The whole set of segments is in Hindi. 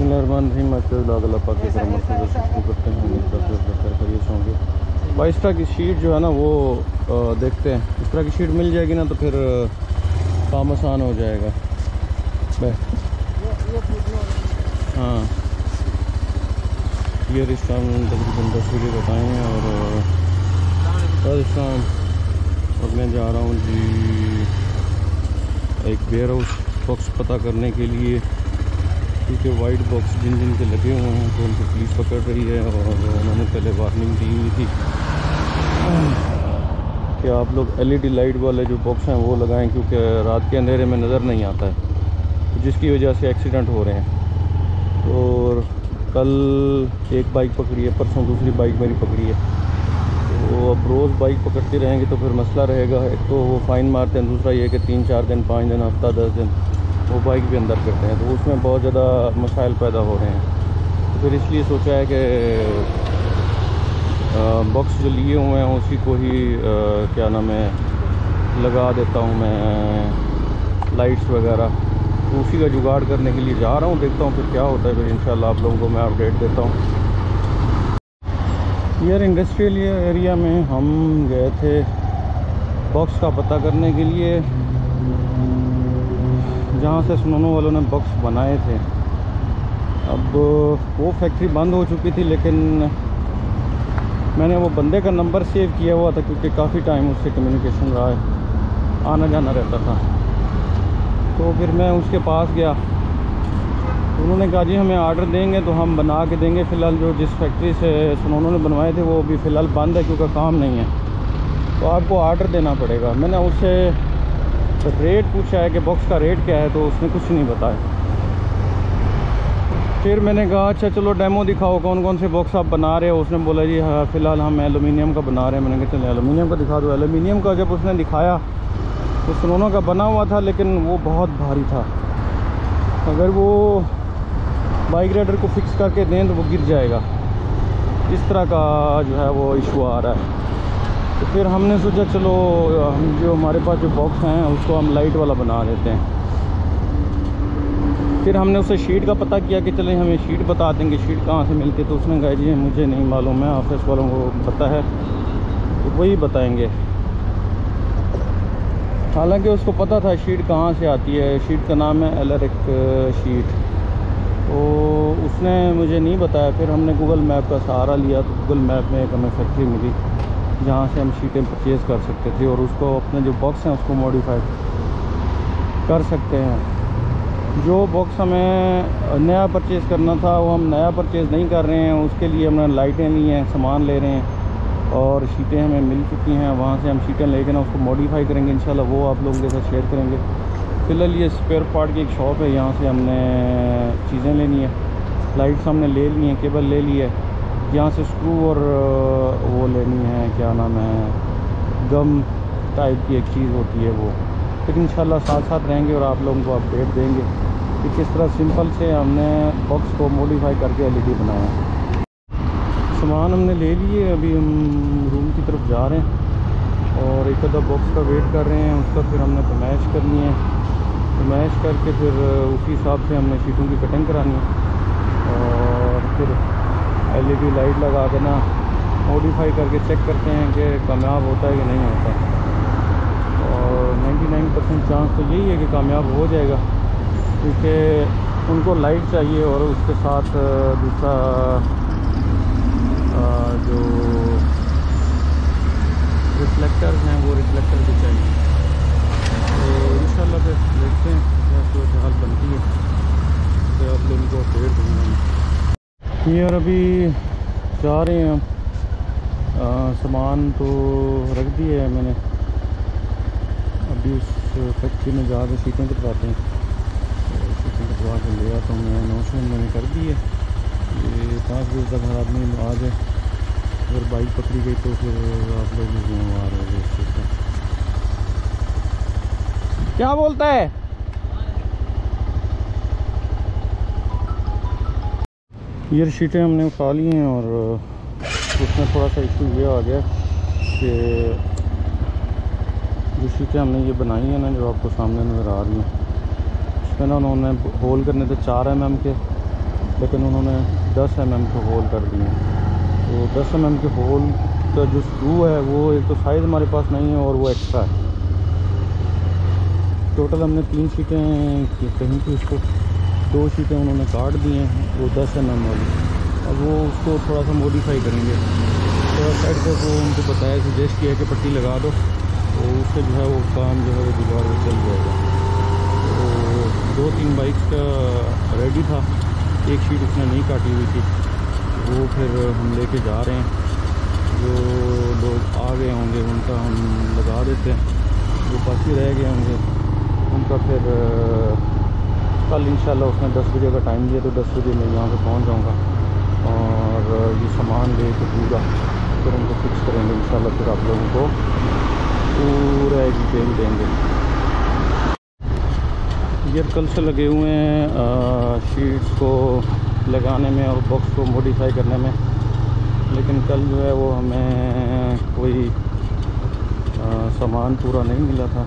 पाक करम शुरू करते हैं उम्मीद करते हैं खैर खैरियत होंगे भाई इस तरह की शीट जो है ना वो देखते हैं। इस तरह की शीट मिल जाएगी ना तो फिर काम आसान हो जाएगा। हाँ। ये रिश्ता तकरीबन दस बजे बताए हैं और अ, और और मैं जा रहा हूँ जी एक वेयर हाउस बॉक्स पता करने के लिए। क्योंकि वाइट बॉक्स जिन जिन के लगे हुए हैं तो उनको पुलिस पकड़ रही है और उन्होंने पहले वार्निंग दी हुई थी। कि आप लोग एलईडी लाइट वाले जो बॉक्स हैं, वो लगाएँ, क्योंकि रात के अंधेरे में नज़र नहीं आता है। तो जिसकी वजह से एक्सीडेंट हो रहे हैं। तो कल एक बाइक पकड़ी है, परसों दूसरी बाइक मेरी पकड़ी है। तो अब रोज़ बाइक पकड़ते रहेंगे तो फिर मसला रहेगा। एक तो वो फ़ाइन मारते हैं, दूसरा ये कि तीन, चार दिन, पाँच दिन, हफ़्ता, दस दिन। वो बाइक भी अंदर करते हैं तो उसमें बहुत ज़्यादा मसाइल पैदा हो रहे हैं। तो फिर इसलिए सोचा है कि बॉक्स जो लिए हुए हैं उसी को ही अ, क्या नाम है लगा देता हूँ मैं लाइट्स वगैरह। तो उसी का जुगाड़ करने के लिए जा रहा हूँ देखता हूँ फिर क्या होता है फिर इंशाल्लाह आप लोगों को मैं अपडेट देता हूँ। यार इंडस्ट्रियल एरिया में हम गए थे बॉक्स का पता करने के लिए। जहाँ से सुनोनो वालों ने बॉक्स बनाए थे। अब, वो फैक्ट्री बंद हो चुकी थी, लेकिन मैंने वो बंदे का नंबर सेव किया हुआ था, क्योंकि काफ़ी टाइम उससे कम्युनिकेशन रहा है। आना जाना रहता था। तो फिर मैं उसके पास गया। उन्होंने कहा, जी, हमें आर्डर देंगे तो हम बना के देंगे फ़िलहाल जो जिस फैक्ट्री से उन्होंने बनवाए थे, वो अभी फ़िलहाल बंद है, क्योंकि काम नहीं है। तो आपको आर्डर देना पड़ेगा। मैंने उससे रेट पूछा है कि बॉक्स का रेट क्या है तो उसने कुछ नहीं बताया। फिर मैंने कहा अच्छा चलो डेमो दिखाओ कौन कौन से बॉक्स आप बना रहे हो? उसने बोला, जी हाँ फ़िलहाल हम एलुमिनियम का बना रहे हैं। मैंने कहा चलो एलुमिनियम का दिखा दो। एलुमिनियम का जब उसने दिखाया तो सुनोनो का बना हुआ था, लेकिन वो बहुत भारी था। अगर वो बाइक राइडर को फिक्स करके दें तो वो गिर जाएगा। इस तरह का जो है, वो इशू आ रहा है। तो फिर हमने सोचा, चलो, हम जो हमारे पास जो बॉक्स हैं, उसको हम लाइट वाला बना देते हैं। फिर हमने उसे शीट का पता किया कि चलें, हमें शीट बता देंगे शीट कहाँ से मिलती तो उसने कहा, जी, मुझे नहीं मालूम है ऑफ़िस वालों को पता है तो वही बताएँगे। हालाँकि उसको पता था शीट कहाँ से आती है। शीट का नाम है एलरिक शीट तो उसने मुझे नहीं बताया। फिर हमने गूगल मैप का सहारा लिया तो गूगल मैप में एक हमें फैक्ट्री मिली। जहाँ से हम शीटें परचेज़ कर सकते थे और उसको अपने जो बॉक्स हैं उसको मॉडिफाई कर सकते हैं। जो बॉक्स हमें नया परचेज़ करना था, वो हम नया परचेज़ नहीं कर रहे हैं। उसके लिए हमने लाइटें ली हैं, सामान ले रहे हैं और शीटें हमें मिल चुकी हैं। वहाँ से हम शीटें लेके ना उसको मॉडिफाई करेंगे, इंशाल्लाह वो आप लोगों के साथ शेयर करेंगे। फ़िलहाल ये स्पेयर पार्ट की एक शॉप है, यहाँ से हमने चीज़ें लेनी है। लाइट्स हमने ले ली हैं केबल ले ली है। यहाँ से स्क्रू और वो लेनी क्या नाम है, गम टाइप की एक चीज़ होती है वो। लेकिन इन साथ साथ रहेंगे और आप लोगों को अपडेट देंगे कि किस तरह सिंपल से हमने बॉक्स को मॉडिफाई करके एलईडी बनाया। सामान हमने ले लिए, अभी हम रूम की तरफ़ जा रहे हैं और एक अदा बॉक्स का वेट कर रहे हैं, उसका फिर हमने पमैश करनी है। पमैश करके फिर उसी हिसाब से हमने शीटों की कटिंग करानी है और फिर एलईडी लाइट लगा के ना मॉडिफाई करके चेक करते हैं कि कामयाब होता है कि नहीं होता। और 99 परसेंट चांस तो यही है कि कामयाब हो जाएगा, क्योंकि उनको लाइट चाहिए और उसके साथ दूसरा जो रिफ्लेक्टर हैं, वो रिफ्लेक्टर भी चाहिए। तो इंशाल्लाह फिर देखते हैं, क्या सूरत हाल बनती है। तो आप लोगों को अपडेट दूँगा। यार, अभी जा रहे हैं हम। सामान तो रख दिया है मैंने। अभी उस फैक्ट्री में जा के सीटें कटवाते हैं। तो सीटें कटवा के ले आता हूँ मैं, नौशन मैंने कर दी है। ये पाँच बजे तक हर आदमी आ जाए। अगर बाइक पकड़ी गई तो फिर आप लोग भी जिम्मेवार हो क्या बोलता है? ये शीटें हमने उठा ली हैं और उसमें थोड़ा सा इशू ये आ गया कि जो शीटें हमने ये बनाई हैं ना जो आपको सामने नज़र आ रही हैं, उसमें ना उन्होंने होल करने थे चार एम एम के, लेकिन उन्होंने 10 एम mm के होल कर दिए। तो 10 एम mm के होल का जो स्क्रू है, वो एक तो साइज़ हमारे पास नहीं है और वो एक्स्ट्रा है। टोटल हमने तीन सीटें कहीं थी उसको दो सीटें उन्होंने काट दी हैं, वो दस एम एम वाली। अब वो उसको थोड़ा सा मॉडिफाई करेंगे। थोड़ा साइड पर वो उनको बताया सजेस्ट किया कि पट्टी लगा दो। तो उससे जो है वो काम जो है वो दोबारा चल जाएगा। तो दो तीन बाइक्स का रेडी था। एक शीट उसने नहीं काटी हुई थी। वो फिर हम लेके जा रहे हैं। जो लोग आ गए होंगे, उनका हम लगा देते हैं। जो बाकी रह गए होंगे, उनका फिर कल इंशाल्लाह उसने दस बजे का टाइम दिया तो दस बजे मैं यहाँ पे पहुँच जाऊँगा। और ये सामान ले के पूरा फिर उनको फिक्स करेंगे, इंशाल्लाह फिर आप लोगों को पूरा एक डिटेल देंगे। ये कल से लगे हुए हैं शीट्स को लगाने में और बॉक्स को मॉडिफाई करने में। लेकिन कल जो है वो हमें कोई सामान पूरा नहीं मिला था।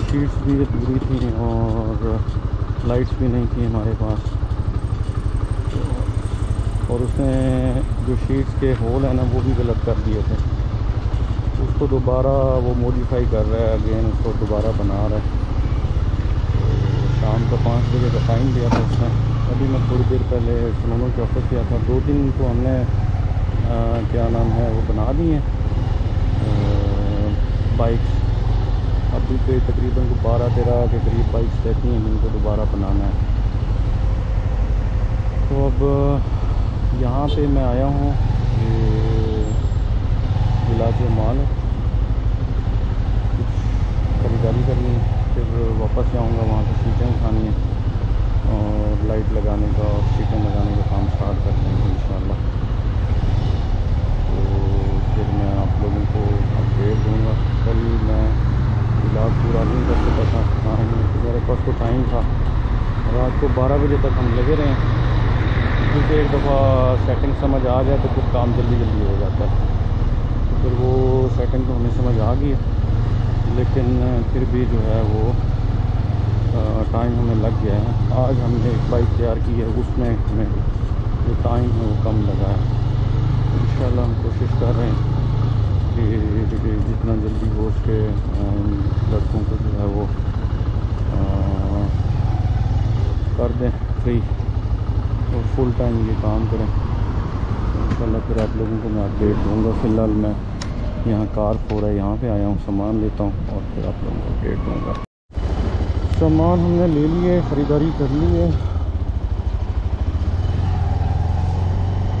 शीट्स भी पूरी थी और लाइट्स भी नहीं थी हमारे पास। और उसने जो शीट्स के होल हैं ना वो भी गलत कर दिए थे। उसको दोबारा वो मॉडिफाई कर रहा है अगेन उसको दोबारा बना रहा है। तो शाम का पाँच बजे का टाइम दिया था उसने। अभी मैं थोड़ी देर पहले सलोनों के ऑफ़िस किया था। दो दिन को हमने आ, क्या नाम है वो बना दिए। बाइक्स अभी पे तकरीबन को बारह तेरह के करीब बाइक्स रहती हैं जिनको दोबारा बनाना है। तो अब यहाँ पे मैं आया हूँ, ये इलाके माल कुछ खरीदारी करनी है, फिर वापस जाऊँगा, वहाँ से सीटें उठानी है और लाइट लगाने का और सीटें लगाने का काम स्टार्ट कर देंगे इन तो फिर मैं आप लोगों को अपडेट दूँगा। कल मैं इलाज पूरा नहीं कर सकता था मेरे पास तो टाइम था। रात को बारह बजे तक हम लगे रहे। क्योंकि एक दफ़ा सेटिंग समझ आ जाए तो फिर काम जल्दी जल्दी हो जाता है। तो फिर वो सेटिंग तो हमें समझ आ गई लेकिन फिर भी जो है वो टाइम हमें लग गया है। आज हमने एक बाइक तैयार की है, उसमें हमें जो टाइम है वो कम लगा है। इन हम कोशिश कर रहे हैं कि जितना जल्दी हो उसके लड़कों को जो है वो कर दें फ्री फुल टाइम ये काम करें। इंशाल्लाह फिर आप लोगों को मैं अपडेट दूँगा। फ़िलहाल मैं यहाँ कार फोर है, यहाँ पे आया हूँ, सामान लेता हूँ और फिर आप लोगों को अपडेट दूँगा। सामान हमने ले लिए ख़रीदारी कर ली है।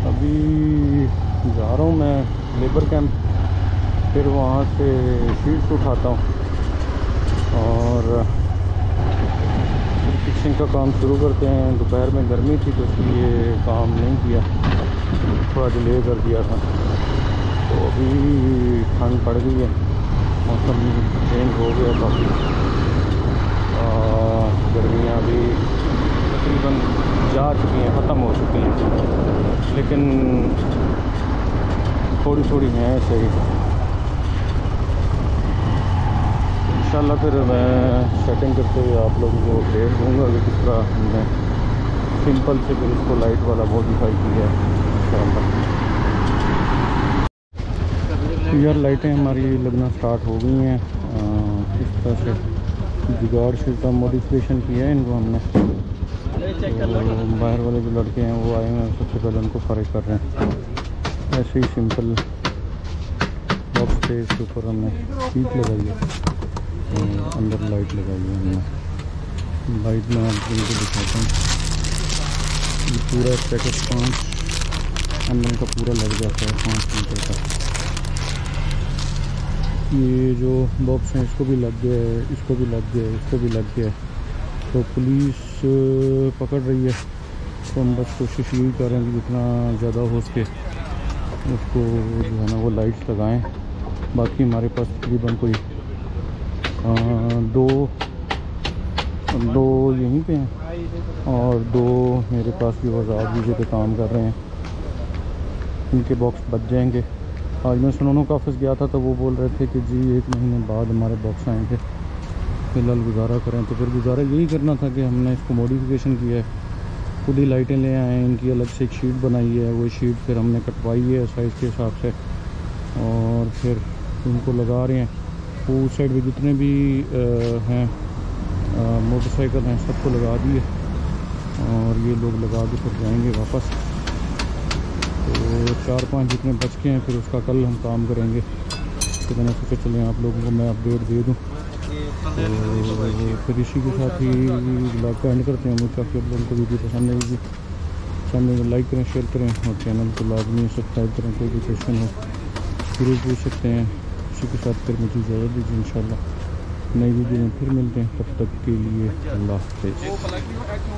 अभी जा रहा हूँ मैं लेबर कैंप फिर वहाँ से शीट्स उठाता हूँ। और फिक्सिंग का काम शुरू करते हैं। दोपहर में गर्मी थी तो इसलिए काम नहीं किया। थोड़ा डिले कर दिया था। तो अभी ठंड पड़ गई है। मौसम चेंज हो गया काफ़ी। गर्मियाँ अभी तकरीबन जा चुकी हैं, ख़त्म हो चुकी हैं। लेकिन थोड़ी थोड़ी हैं। सही इंशाल्लाह फिर मैं सेटिंग करते हुए आप लोगों को अपडेट दूँगा कि किस तरह हमने सिंपल से फिर इसको लाइट वाला मॉडिफाई किया है यार लाइटें हमारी लगना स्टार्ट हो गई हैं। किस तरह से जुगाड़ शिल्टा मॉडिफिकेशन किया है इनको हमने। तो बाहर वाले जो लड़के हैं, वो आए हैं, सबसे पहले उनको फ़र्क कर रहे हैं। ऐसे ही सिंपल बॉक्स इसके ऊपर हमने शीट लगाई है। अंदर लाइट लगाई है हमने। लाइट में आप इनको दिखाता हूँ पूरा पैकेट पाँच एम का पूरा लग जाता है, पाँच मीटर का। ये जो बॉक्स हैं, इसको भी लग गया है, इसको भी लग गया है, इसको भी लग गया है। तो पुलिस पकड़ रही है। तो हम बस कोशिश यही कर रहे हैं कि जितना ज़्यादा हो सके उसको जो है ना वो लाइट्स लगाएँ। बाकी हमारे पास तकरीबन कोई दो दो यहीं पे हैं और दो मेरे पास भी आज़ाद वीज़े पे काम कर रहे हैं। इनके बॉक्स बच जाएँगे। आज मैं सुनोनों का ऑफ़िस गया था तो वो बोल रहे थे कि जी, एक महीने बाद हमारे बॉक्स आएँगे। फ़िलहाल गुजारा करें तो फिर गुजारा यही करना था कि हमने इसको मॉडिफिकेशन किया है। खुद ही लाइटें ले आए हैं, इनकी अलग से एक शीट बनाई है, वो शीट फिर हमने कटवाई है साइज़ के हिसाब से। और फिर उनको लगा रहे हैं। उस साइड भी जितने भी हैं मोटरसाइकिल हैं, सबको लगा दिए। और ये लोग लगा के फिर जाएँगे वापस। तो चार पाँच जितने बच के हैं, फिर उसका कल हम काम करेंगे। तो मैंने सोचा, चले आप लोगों को मैं अपडेट दे दूँ। तो फिर इसी के साथ ही ब्लॉग का एंड करते हैं। मुझे काफ़ी आप लोगों को वीडियो पसंद आएगी। चैनल को लाइक करें शेयर करें, और चैनल को लाजमी सब्सक्राइब करें, कोई भी क्वेश्चन हो, ज़रूर पूछ सकते हैं। इसी के साथ फिर मुझे इजाज़त दीजिए इन नई वीडियो में फिर मिलते हैं, तब तक के लिए अल्लाह हाफिज़।